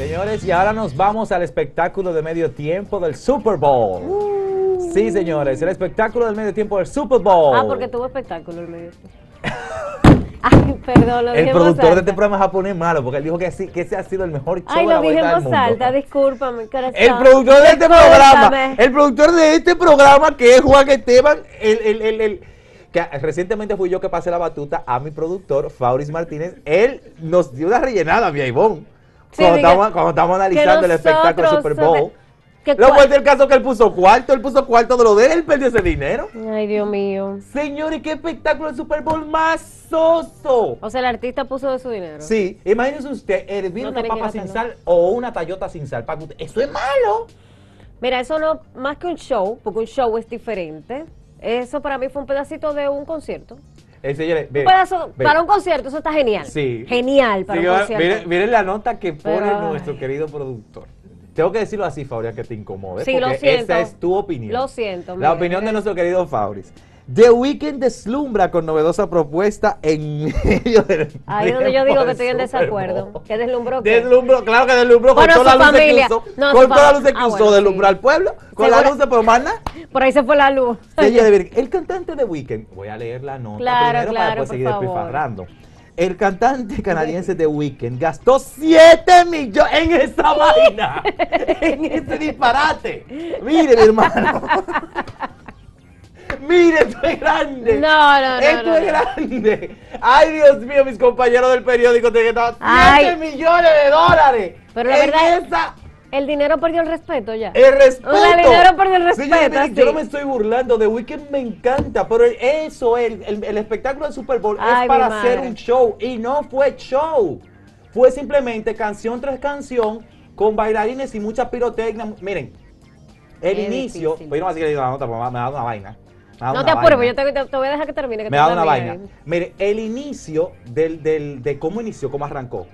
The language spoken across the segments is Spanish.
Señores, y ahora nos vamos al espectáculo de medio tiempo del Super Bowl. Uh. Sí, señores, el espectáculo del medio tiempo del Super Bowl. Ah, porque tuvo espectáculo el medio. Ay, perdón, lo El dije en productor de este programa es japonés malo, porque él dijo que, sí, que ese ha sido el mejor show Ay, de la lo dije en voz alta, discúlpame, corazón. El productor de este Discúlpame. programa, el productor de este programa que es Juan Esteban, el, el, el, el- que recientemente fui yo que pasé la batuta a mi productor, Fauris Martínez, él nos dio una rellenada, mi Ivonne, Sí, cuando, que analizando el espectáculo del Super Bowl. que Lo cua- fuerte el caso que él puso cuarto, él puso cuarto de lo de él, él perdió ese dinero. Ay, Dios mío. Señores, qué espectáculo el Super Bowl más soso. O sea, el artista puso de su dinero. Sí, imagínese usted hervir No una papa sin sal o una tallota sin sal. para usted- Eso es malo. Mira, eso no, más que un show, porque un show es diferente. Eso para mí fue un pedacito de un concierto. Para un concierto, eso está genial. Sí. Genial para Sí, un va- concierto. miren, miren la nota que pone Pero, nuestro ay. querido productor. Tengo que decirlo así, Fauria, que te incomode. Sí, porque lo siento. esa es tu opinión. Lo siento, La mire, opinión de nuestro querido Fauris. The Weeknd deslumbra con novedosa propuesta en medio del. Ahí es donde yo digo que estoy en desacuerdo. ¿Qué deslumbró qué? Deslumbró, claro que deslumbró Bueno, con las luces familia. que usó. No, con las fam- luces que Ah, bueno, deslumbró sí. al pueblo. Con luces, pero más nada. Por ahí se fue la luz. El cantante de Weekend, voy a leer la nota Claro, primero para claro, después por seguir favor. despilfarrando. El cantante canadiense de Weekend gastó 7 millones en esa vaina, en ese disparate. Mire, mi hermano. Mire, esto es grande. No, no, no, Esto no, es grande. Ay, Dios mío, mis compañeros del periódico tienen que estar 7 Ay. millones de dólares. Pero la en verdad- esa- El dinero perdió el respeto ya. el respeto. O sea, el dinero perdió el respeto, miren, Yo no me estoy burlando, The Weeknd me encanta, pero eso, el, el, el espectáculo del Super Bowl Ay, es para hacer un show y no fue show. Fue simplemente canción tras canción con bailarines y mucha pirotecnia. Miren, el Qué inicio, difícil. pues voy a seguir leyendo la nota porque me ha dado una vaina. Dado No te apures, yo te, te- te voy a dejar que termine. Que Me dado una vaina. ahí. Mire, el inicio del, del, de cómo inició, cómo arrancó.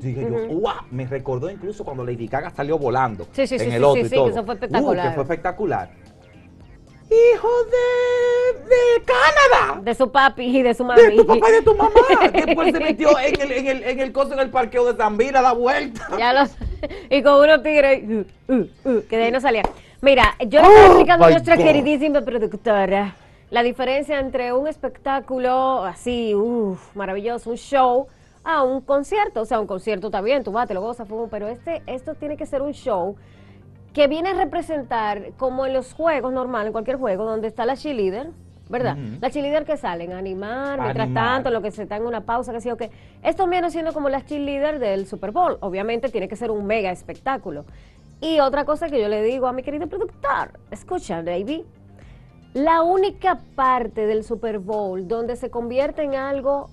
Dije yo, ¡guau! Me recordó incluso cuando Lady Gaga salió volando Sí, sí, en sí, el otro sí, y todo. que eso fue Uh, espectacular. que fue espectacular. Hijo de, de Canadá. De su papi y de su mami. De tu papá y de tu mamá. Después se metió en el, en el, en el coso en el parqueo de Zambira a la vuelta. Ya lo sé. Y con unos tigres, uh, uh, uh, que de ahí no salía. Mira, yo le Oh, estoy explicando a nuestra God. queridísima productora la diferencia entre un espectáculo así, uff, maravilloso, un show, a un concierto. O sea, un concierto está bien, tú vas, te lo gozas, pero este, esto tiene que ser un show que viene a representar como en los juegos normales, en cualquier juego, donde está la cheerleader, ¿verdad? Ujú. La cheerleader que salen a animar, mientras Animar. tanto, lo que se está en una pausa, que sí o qué. Esto viene siendo como las cheerleader del Super Bowl. Obviamente tiene que ser un mega espectáculo. Y otra cosa que yo le digo a mi querido productor, escucha, baby, la única parte del Super Bowl donde se convierte en algo,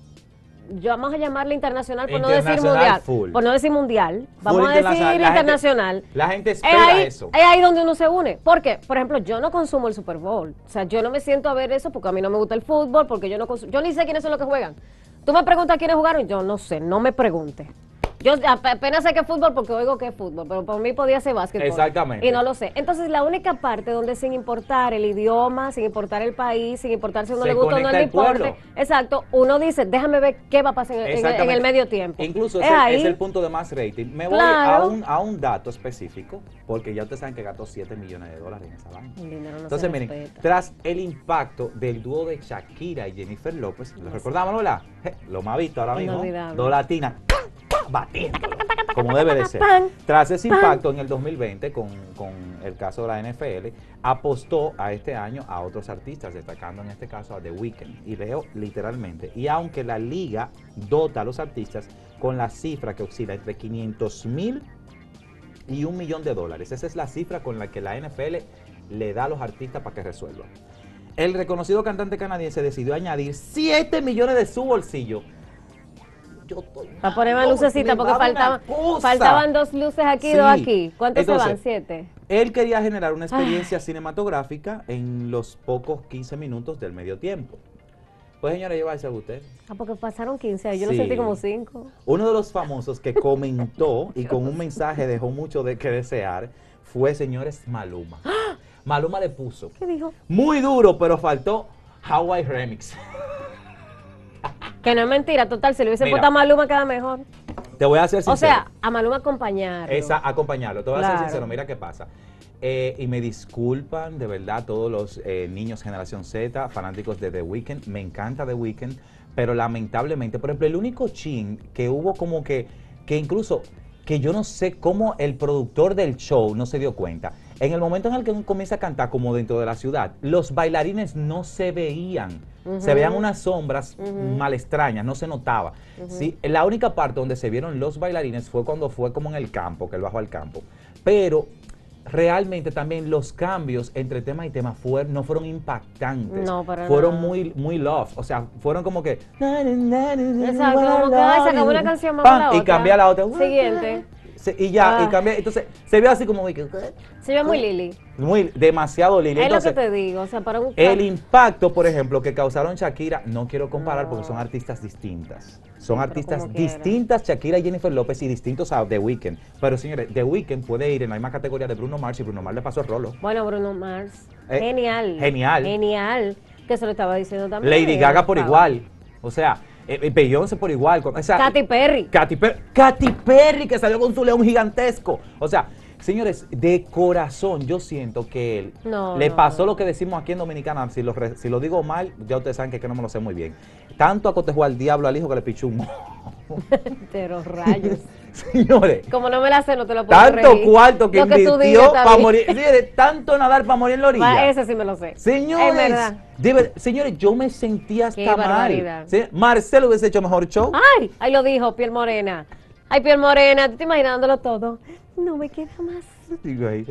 yo vamos a llamarle internacional por no decir mundial, full. por no decir mundial, vamos a decir internacional. La gente- internacional. La gente Es espera ahí, eso. es ahí donde uno se une. Porque, por ejemplo, yo no consumo el Super Bowl. O sea, yo no me siento a ver eso porque a mí no me gusta el fútbol, porque yo no consu- yo ni sé quiénes son los que juegan. Tú me preguntas quiénes jugaron, yo no sé, no me pregunte. Yo ap- apenas sé que es fútbol porque oigo que es fútbol, pero por mí podía ser básquetbol. Exactamente. Y no lo sé. Entonces, la única parte donde sin importar el idioma, sin importar el país, sin importar si a uno Se le gusta o no pueblo. deporte, exacto, uno dice, déjame ver qué va a pasar en, en el- medio tiempo. Incluso Es ese es el punto de más rating. Me voy Claro. a un, a un dato específico, porque ya ustedes saben que gastó 7 millones de dólares en esa no se Entonces, miren, respeta. tras el impacto del dúo de Shakira y Jennifer López, lo recordamos, ¿verdad? Je, Lo más visto ahora mismo, Inolvidable. dos batiendo, como debe de ser. Tras ese impacto en el 2020 con, con el caso de la NFL, apostó a este año a otros artistas, destacando en este caso a The Weeknd. Y leo literalmente, y aunque la liga dota a los artistas con la cifra que oscila entre 500 mil y un millón de dólares. Esa es la cifra con la que la NFL le da a los artistas para que resuelvan. El reconocido cantante canadiense decidió añadir 7 millones de su bolsillo. Yo estoy Para poner más malo, lucecita, me porque faltaban, faltaban dos luces aquí y dos aquí. ¿Cuántos Entonces, se van? ¿Siete? Él quería generar una experiencia cinematográfica en los pocos 15 minutos del medio tiempo. Pues señora, llévase a usted. Ah, porque pasaron 15, yo lo Sí. sentí como 5. Uno de los famosos que comentó y con un mensaje dejó mucho de que desear fue, señores, Maluma. Maluma le puso ¿Qué dijo? muy duro, pero faltó Hawaii Remix. Que no es mentira, total, si le hubiese Mira. puesto a Maluma queda mejor. Te voy a hacer sincero. O sea, a Maluma acompañarlo. Esa, acompañarlo. Te voy a Claro. ser sincero, mira qué pasa. Eh, y me disculpan de verdad todos los eh, niños generación Z, fanáticos de The Weeknd. Me encanta The Weeknd, pero lamentablemente, por ejemplo, el único chin que hubo como que, que incluso, que yo no sé cómo el productor del show no se dio cuenta. En el momento en el que uno comienza a cantar como dentro de la ciudad, los bailarines no se veían. Se veían unas sombras mal extrañas, no se notaba. ¿sí? La única parte donde se vieron los bailarines fue cuando fue como en el campo, que él bajó al campo. Pero realmente también los cambios entre tema y tema fue- no fueron impactantes. No, para fueron nada. muy, muy love. O sea, fueron como que. Exacto, como que se acabó una canción más Pam, la Y cambia la otra. Siguiente. Se- y ya, Ah. y cambia. Entonces, se ve así como que. Se ve muy Lili. Muy, demasiado Lili. Es lo que te digo. O sea, para un. el impacto, por ejemplo, que causaron Shakira, no quiero comparar porque son artistas distintas. Son artistas quiera. distintas, Shakira y Jennifer López, y distintos a The Weeknd. Pero señores, The Weeknd puede ir en la misma categoría de Bruno Mars y Bruno Mars le pasó el rolo. Bueno, Bruno Mars. Eh, genial. genial. Genial. Que se lo estaba diciendo también. Lady Gaga por igual. O sea, eh, eh, Beyoncé por igual. O sea, Katy Perry. Katy Perry, Katy Perry, que salió con su león gigantesco. O sea, señores, de corazón, yo siento que él No, le pasó no. lo que decimos aquí en Dominicana. Si lo, re- si lo digo mal, ya ustedes saben que, que no me lo sé muy bien. Tanto acotejó al diablo al hijo que le pichó un. Pero rayos. Señores, Como no me la sé, no te lo puedo tanto reír. cuarto que Lo tú invirtió para morir. Señores, tanto nadar para morir en la Va, orilla. Ese sí me lo sé. Señores, señores, yo me sentía Qué hasta mal. Sí, Marcelo hubiese hecho mejor show. Ay, ahí lo dijo, piel morena. Ay, piel morena, tú te imaginándolo todo. No me queda más Digo, ahí,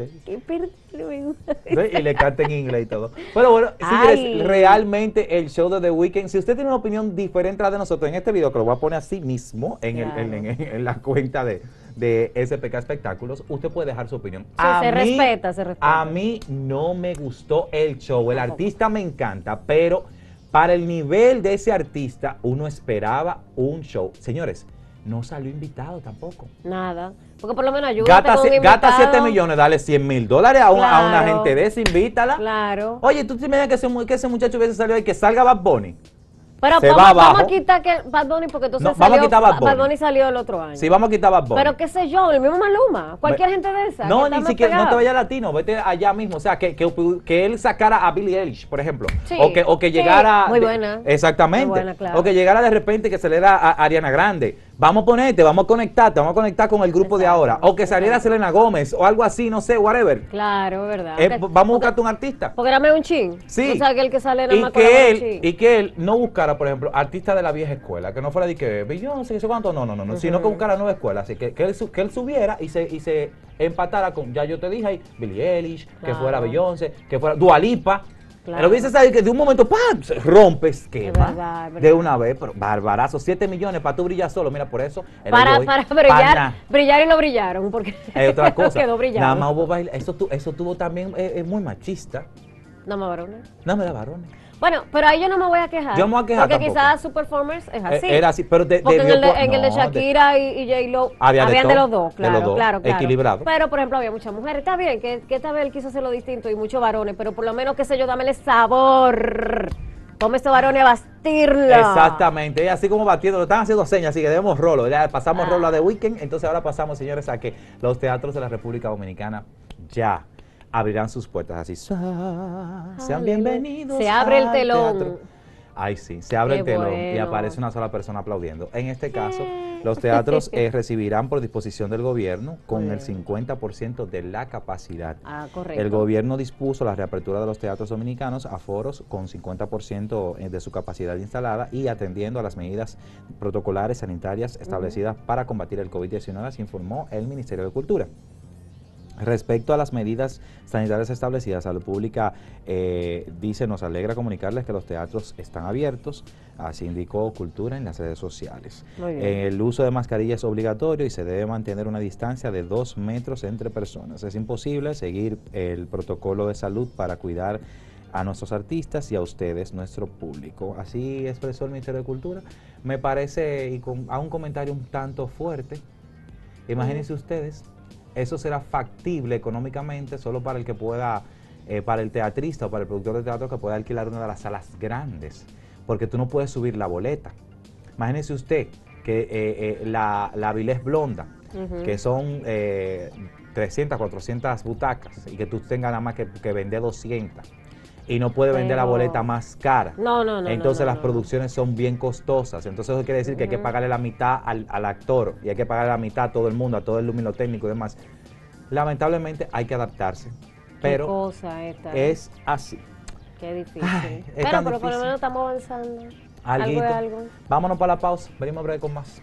perder luego. ¿no? Y le canta en inglés y todo. Pero bueno, señores, Ay. realmente el show de The Weeknd, si usted tiene una opinión diferente a la de nosotros en este video, que lo voy a poner así mismo en, el- Claro. en- en- en la cuenta de, de SPK Espectáculos, usted puede dejar su opinión. se respeta, se respeta. A mí no me gustó el show. El artista me encanta, pero para el nivel de ese artista, uno esperaba un show. Señores, no salió invitado tampoco. Nada. Porque por lo menos ayuda. Gata, sie- gata 7 millones, dale 100 mil dólares a, una- a una Claro. gente de esa, invítala. Claro. Oye, ¿tú te imaginas que ese, mu- que ese muchacho hubiese salido ahí, que salga Bad Bunny? Pero se vamos, va vamos a quitar que Bad Bunny porque entonces No, vamos a salió, quitar Bad Bunny. Bad Bunny salió el otro año. Sí, vamos a quitar Bad Bunny. Pero qué sé yo, el mismo Maluma, cualquier gente de esa. No, ni siquiera, no te vayas latino, vete allá mismo. O sea, que, que, que él sacara a Billie Eilish, por ejemplo. Sí, o que, o que sí, llegara. muy buena. exactamente. Muy buena, claro. O que llegara de repente que se le da a Ariana Grande. Vamos a ponerte, vamos a conectarte, vamos a conectar con el grupo de ahora. O que saliera. Selena Gómez o algo así, no sé, whatever. Claro, verdad. Eh, vamos a buscarte un artista. Porque dame un chin. Sí. O sea, que el que sale nada y más con que, un él, chin. y que él no buscara, por ejemplo, artistas de la vieja escuela, que no fuera de que Beyoncé, que sé cuánto, no, no, no, no, sino que buscara nueva escuela, así que, que, él, que él subiera y se, y se empatara con, ya yo te dije ahí, Billie Eilish, que fuera Beyoncé, que fuera Dualipa. Claro. Lo hubiese sabido que de un momento, ¡pam! rompes, que Es verdad, es de una vez, pero barbarazo, 7 millones para tú brillar solo, mira, por eso. para, para pana, brillar, brillar y no brillaron, porque Es otra cosa. quedó brillando. Nada más hubo baile, eso, tu- eso tuvo también, eh, es muy machista. No me varones. No me da varones. Bueno, pero ahí yo no me voy a quejar. Yo me voy a quejar Porque tampoco. quizás su performance es así. Eh, Era así, pero de, Porque en el, de, el Shakira y, y J-Lo Había habían de, todo, los dos, claro, los dos, claro, claro. equilibrado. Pero, por ejemplo, había muchas mujeres. Está bien que, que esta vez él quiso hacerlo distinto y muchos varones, pero por lo menos, qué sé yo, dámele sabor. Tome estos varones a bastirlo. Exactamente, y así como batiendo, lo están haciendo señas, así que debemos rolo. Ya pasamos Ah. rolo a de weekend, entonces ahora pasamos, señores, a que los teatros de la República Dominicana ya abrirán sus puertas así. Sean bienvenidos. Se abre el telón. teatro. Ay, sí, se abre Qué el telón y aparece una sola persona aplaudiendo. En este caso, los teatros eh, recibirán por disposición del gobierno con el bien. 50% de la capacidad. Ah, correcto. El gobierno dispuso la reapertura de los teatros dominicanos a foros con 50% de su capacidad instalada y atendiendo a las medidas protocolares sanitarias establecidas para combatir el COVID-19, así informó el Ministerio de Cultura. Respecto a las medidas sanitarias establecidas, Salud Pública eh, dice, nos alegra comunicarles que los teatros están abiertos, así indicó Cultura en las redes sociales. Bien. El uso de mascarilla es obligatorio y se debe mantener una distancia de dos metros entre personas. Es imposible seguir el protocolo de salud para cuidar a nuestros artistas y a ustedes, nuestro público. Así expresó el Ministerio de Cultura. Me parece, y con, a un comentario un tanto fuerte, imagínense ustedes, eso será factible económicamente solo para el que pueda, eh, para el teatrista o para el productor de teatro que pueda alquilar una de las salas grandes, porque tú no puedes subir la boleta. Imagínese usted que eh, eh, la, la Vilés Blonda, que son eh, 300, 400 butacas y que tú tengas nada más que, que vender 200 y no puedes vender la boleta más cara. No, no, no, Entonces no, las no. producciones son bien costosas. Entonces eso quiere decir que hay que pagarle la mitad al, al actor y hay que pagarle la mitad a todo el mundo, a todo el luminotécnico y demás. Lamentablemente hay que adaptarse, Qué pero cosa esta. es así. Qué difícil. Ay, pero pero por lo menos estamos avanzando. Algo Alguito. de algo. Vámonos para la pausa. Venimos a ver con más.